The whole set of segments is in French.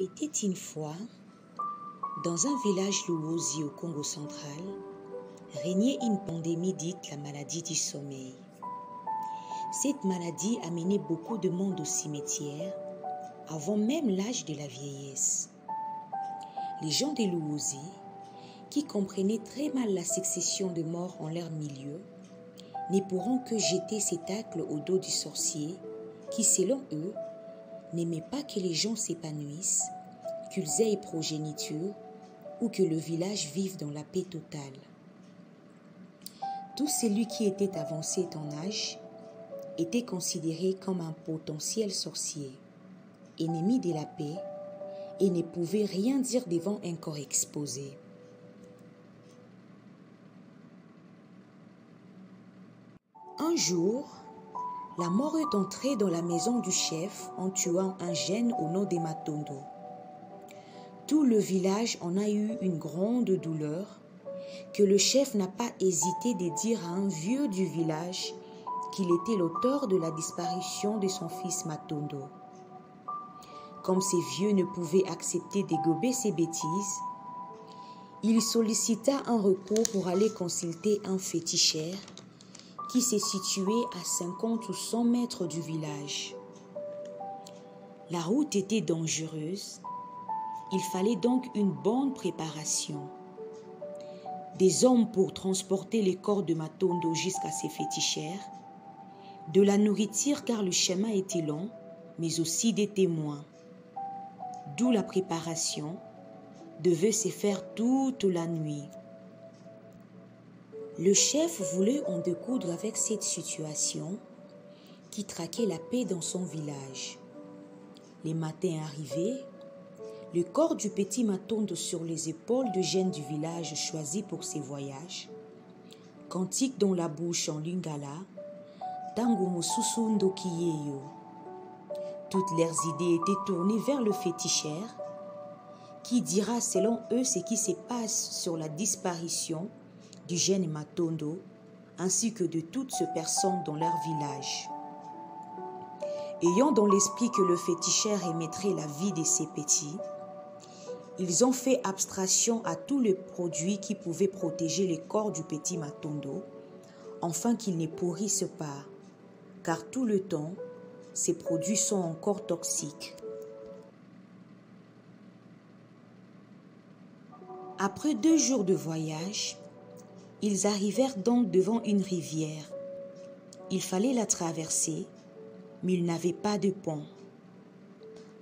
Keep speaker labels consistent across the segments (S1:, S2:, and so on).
S1: Était une fois, dans un village louosi au Congo central, régnait une pandémie dite la maladie du sommeil. Cette maladie a mené beaucoup de monde au cimetière avant même l'âge de la vieillesse. Les gens des Louosi, qui comprenaient très mal la succession de morts en leur milieu, ne pourront que jeter cet tacle au dos du sorcier qui, selon eux, n'aimait pas que les gens s'épanouissent, qu'ils aient progéniture ou que le village vive dans la paix totale. Tout celui qui était avancé en âge était considéré comme un potentiel sorcier, ennemi de la paix, et ne pouvait rien dire devant un corps exposé. Un jour, la mort est entrée dans la maison du chef en tuant un jeune au nom de Matondo. Tout le village en a eu une grande douleur que le chef n'a pas hésité de dire à un vieux du village qu'il était l'auteur de la disparition de son fils Matondo. Comme ces vieux ne pouvaient accepter d'égober ses bêtises, il sollicita un recours pour aller consulter un féticheur qui s'est situé à 50 ou 100 mètres du village. La route était dangereuse. Il fallait donc une bonne préparation. Des hommes pour transporter les corps de Matondo jusqu'à ses fétichères, de la nourriture car le chemin était long, mais aussi des témoins. D'où la préparation devait se faire toute la nuit. Le chef voulait en découdre avec cette situation qui traquait la paix dans son village. Les matins arrivaient, le corps du petit Matondo sur les épaules de jeunes du village choisi pour ses voyages, cantique dans la bouche en lingala, tango kiyeyo. Toutes leurs idées étaient tournées vers le féticheur, qui dira selon eux ce qui se passe sur la disparition du jeune Matondo, ainsi que de toutes ces personnes dans leur village. Ayant dans l'esprit que le féticheur émettrait la vie de ces petits, ils ont fait abstraction à tous les produits qui pouvaient protéger le corps du petit Matondo, afin qu'il ne pourrisse pas, car tout le temps, ces produits sont encore toxiques. Après deux jours de voyage, ils arrivèrent donc devant une rivière. Il fallait la traverser, mais ils n'avaient pas de pont.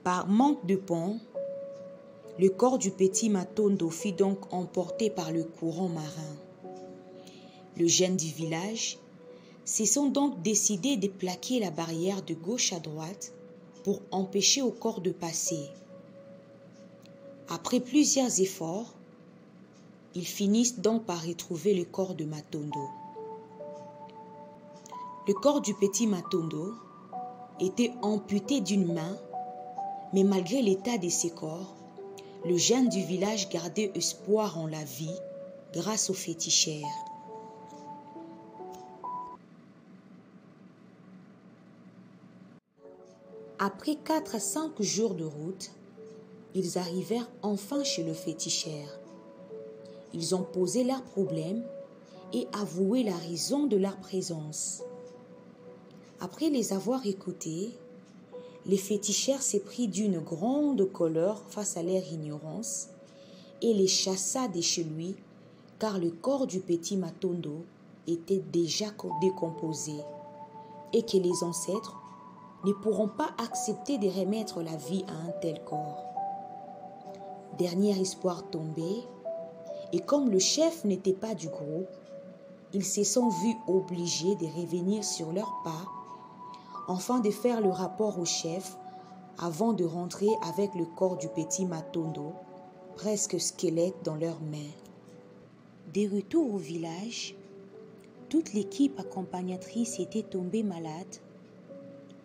S1: Par manque de pont, le corps du petit Matondo fut donc emporté par le courant marin. Le jeune du village se donc décidés de plaquer la barrière de gauche à droite pour empêcher au corps de passer. Après plusieurs efforts, ils finissent donc par retrouver le corps de Matondo. Le corps du petit Matondo était amputé d'une main, mais malgré l'état de ses corps, le jeune du village gardait espoir en la vie grâce aux fétichères. Après quatre à cinq jours de route, ils arrivèrent enfin chez le fétichère. Ils ont posé leurs problèmes et avoué la raison de leur présence. Après les avoir écoutés, les fétichères s'est pris d'une grande colère face à leur ignorance et les chassa de chez lui car le corps du petit Matondo était déjà décomposé et que les ancêtres ne pourront pas accepter de remettre la vie à un tel corps. Dernier espoir tombé, et comme le chef n'était pas du groupe, ils se sont vus obligés de revenir sur leurs pas, afin de faire le rapport au chef avant de rentrer avec le corps du petit Matondo, presque squelette dans leurs mains. Des retours au village, toute l'équipe accompagnatrice était tombée malade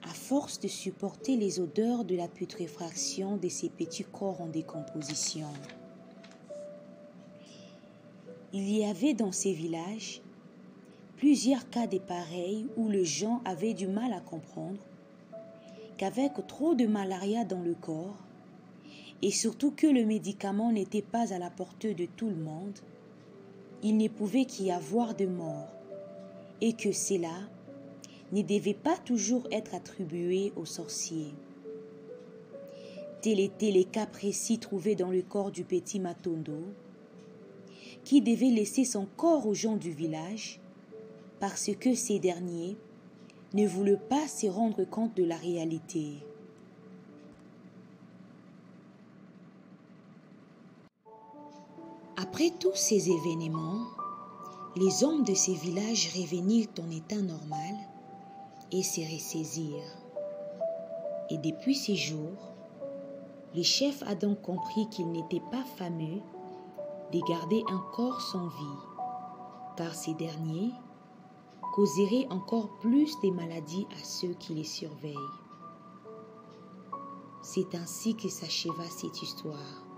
S1: à force de supporter les odeurs de la putréfaction de ces petits corps en décomposition. Il y avait dans ces villages plusieurs cas de pareils où les gens avaient du mal à comprendre qu'avec trop de malaria dans le corps, et surtout que le médicament n'était pas à la portée de tout le monde, il ne pouvait qu'y avoir de morts, et que cela ne devait pas toujours être attribué aux sorciers. Tel était les cas précis trouvés dans le corps du petit Matondo, qui devait laisser son corps aux gens du village parce que ces derniers ne voulaient pas se rendre compte de la réalité. Après tous ces événements, les hommes de ces villages revenirent en état normal et se ressaisirent. Et depuis ces jours, le chef a donc compris qu'il n'était pas fameux de garder un corps sans vie, car ces derniers causeraient encore plus de maladies à ceux qui les surveillent. C'est ainsi que s'acheva cette histoire.